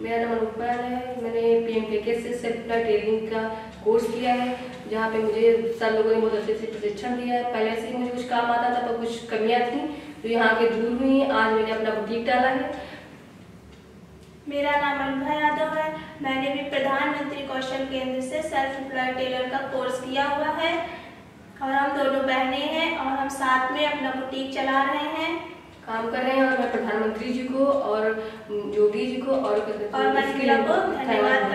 मेरा नाम अनुपाल है। मैंने पी एम के से सेल्फ ट्रेनिंग का कोर्स किया है जहाँ पे मुझे सर लोगों ने बहुत अच्छे से प्रशिक्षण दिया है। पहले से ही मुझे कुछ काम आता था पर कुछ कमियाँ थी तो यहाँ के दूर हुई। आज मैंने अपना बुटीक डाला है। मेरा नाम अनुभा यादव है। मैंने भी प्रधानमंत्री कौशल केंद्र से सेल्फ एम्प्लॉय टेलर का कोर्स किया हुआ है। और हम दोनों बहनें हैं और हम साथ में अपना बुटीक चला रहे हैं। काम कर रहे हैं और मैं प्रधानमंत्री जी को और योगी जी को और और को धन्यवाद।